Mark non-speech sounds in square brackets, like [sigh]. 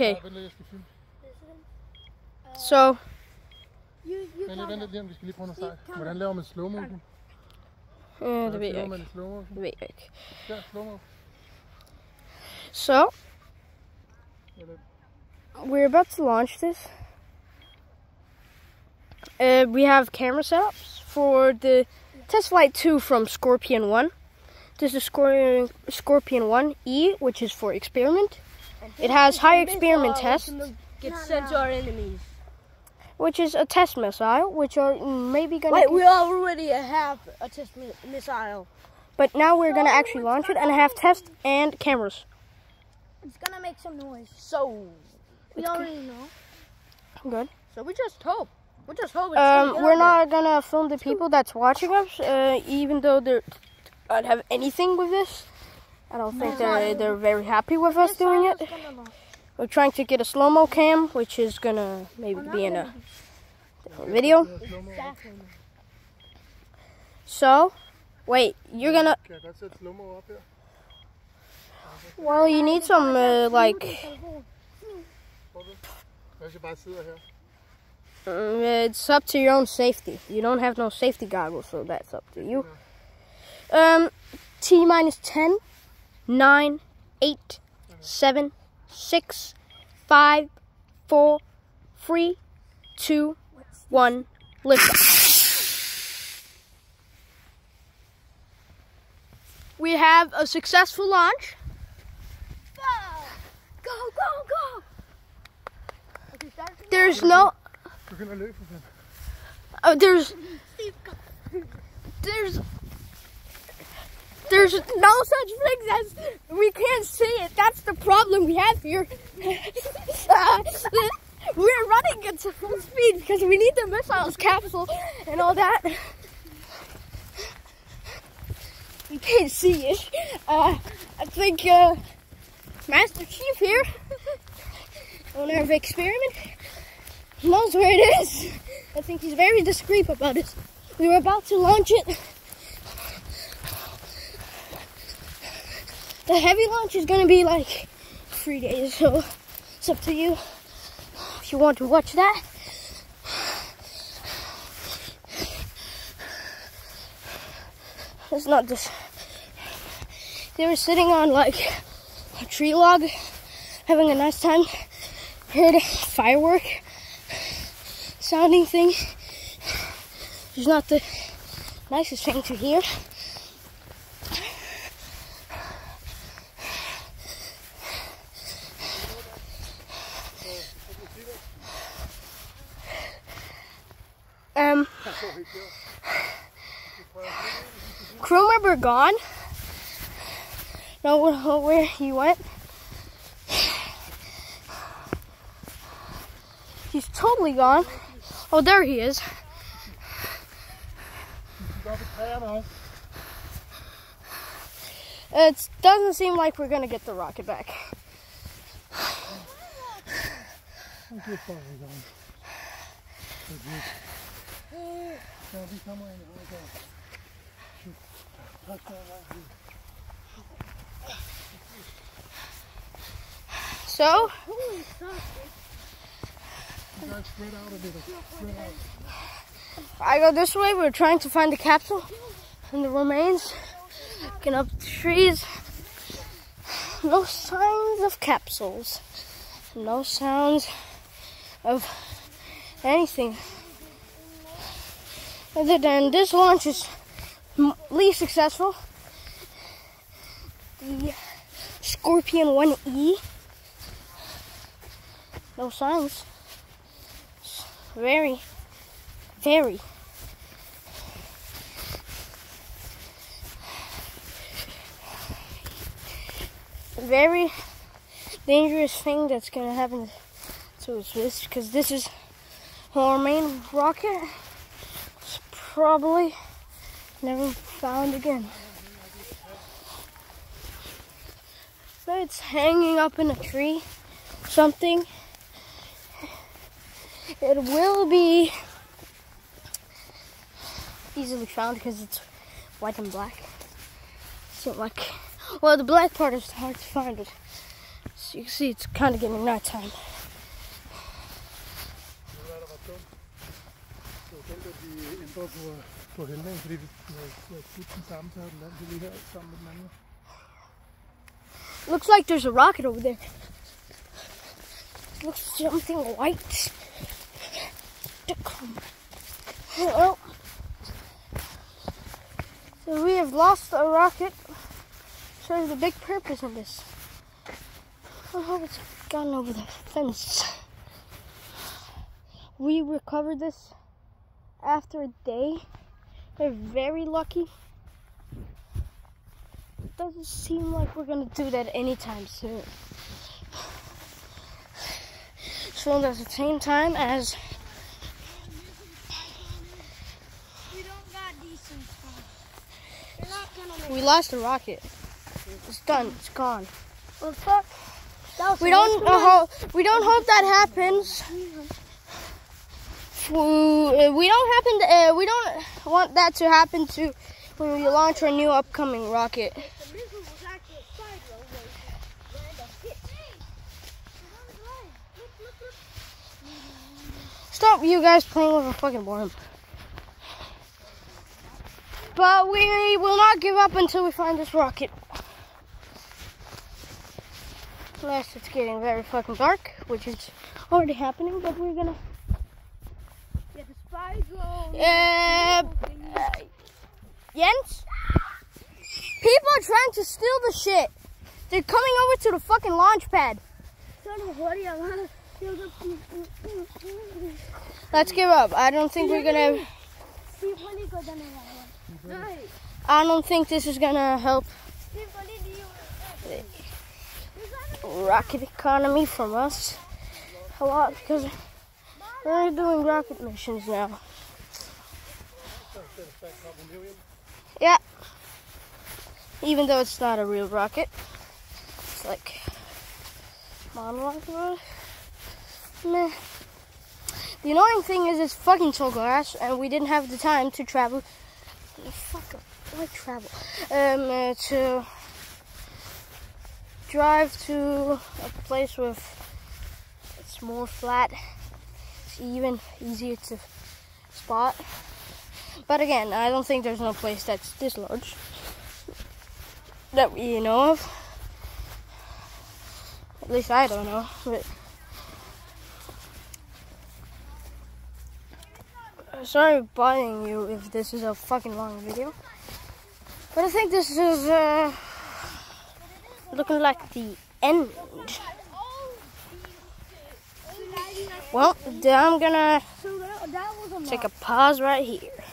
Okay, Vent lidt, jeg skal filme. so You, you Vent lidt, vent lidt, lige om vi skal lige prøve noget sejt. Hvordan laver man slow motion? uh, det ved jeg ikke. slow motion? Det ved jeg ikke. Ja, slow motion. So we're about to launch this. Uh, we have camera setups for the test flight 2 from Scorpion 1. This is Scor- Scorpion 1E, which is for experiment. It has high experiment tests. Get sent to our enemies. which is a test missile, which are maybe gonna. Wait, we already have a test mi- missile. but now we're gonna actually launch it and have tests and cameras. It's gonna make some noise. So, We already know. Good. so we just hope. We just hope. It's um, we're get out not gonna film the people that's watching us, uh, even though they're don't have anything with this. I don't think they're they're very happy with us doing it. It's gonna launch. We're trying to get a slow mo cam, which is gonna maybe be in a video. Ja, slow mo. Exactly. So, wait, you're gonna. Kan jeg godt sætte slow mo op her? Well, you need some uh, like. Prøv det. Jeg skal bare sidde her. Mm, it's up to your own safety. You don't have no safety goggles, so that's up to you. Um, T minus 10, 9, 8, 7, 6, 5, 4, 3, 2, 1, lift off. We have a successful launch. Go, go, go! go! There's no, Begynd at løbe for fanden. uh, there's, there's, there's no such thing as we can't see it. That's the problem we have here. [laughs] We're running at full speed because we need the missiles capsule and all that. We can't see it. Uh, I think uh, Master Chief here, owner of Experiment, knows where it is. I think he's very discreet about it. We were about to launch it. The heavy launch is gonna be like three days, so it's up to you if you want to watch that. It's not this. They were sitting on like a tree log, having a nice time. Heard a firework sounding thing. It's not the nicest thing to hear. Um, [sighs] crew member gone. Don't know where he went. He's totally gone. Oh, there he is. It doesn't seem like we're gonna get the rocket back. [sighs] kæft, hvor vi gang. Det vildt. Ja, vi kommer ind i hovedet der. Tak skal du have. So. I go this way. We're trying to find the capsule and the remains. Looking up the trees. No signs of capsules. No sounds of anything. Other than this launch is least successful. The Scorpion 1E. No signs. It's very, very very dangerous thing that's gonna happen to us because this is our main rocket. Probably never found again. So it's hanging up in a tree, something. It will be easily found because it's white and black. So like, well, the black part is hard to find, but As you can see, it's kind of getting nighttime. På, på fordi vi skudt den samme, så havde den lige her sammen med den anden. Looks like there's a rocket over there. Looks something white. Well, so we have lost a rocket. So the big purpose in this. I hope it's gone over the fence. We recovered this after a day. We're very lucky. It doesn't seem like we're gonna do that anytime soon. So at the same time as We don't got decent stuff. Not gonna make we lost the rocket. It's done. It's gone. Well, fuck. We don't uh, ho- we don't hope that happens. We, uh, we don't happen to, uh, we don't want that to happen to when we launch our new upcoming rocket. Stop you guys playing with a fucking worm. But we will not give up until we find this rocket. Unless it's getting very fucking dark, which is already happening, but we're gonna. Yeah, the spy drone. Uh, uh, Jens? People are trying to steal the shit. They're coming over to the fucking launch pad. Let's give up. I don't think we're gonna. I don't think this is gonna help rocket economy from us a lot because we're doing rocket missions now. Yeah. Even though it's not a real rocket. It's like monologue mode. Meh. The annoying thing is it's fucking tall grass and we didn't have the time to travel. Fuck. Why travel? Um, uh, to drive to a place with it's more flat. It's even easier to spot. But again, I don't think there's no place that's this large that we know of. At least I don't know. But sorry bothering you if this is a fucking long video. But I think this is uh, looking like the end. Well, I'm gonna So that, that was a take a pause right here.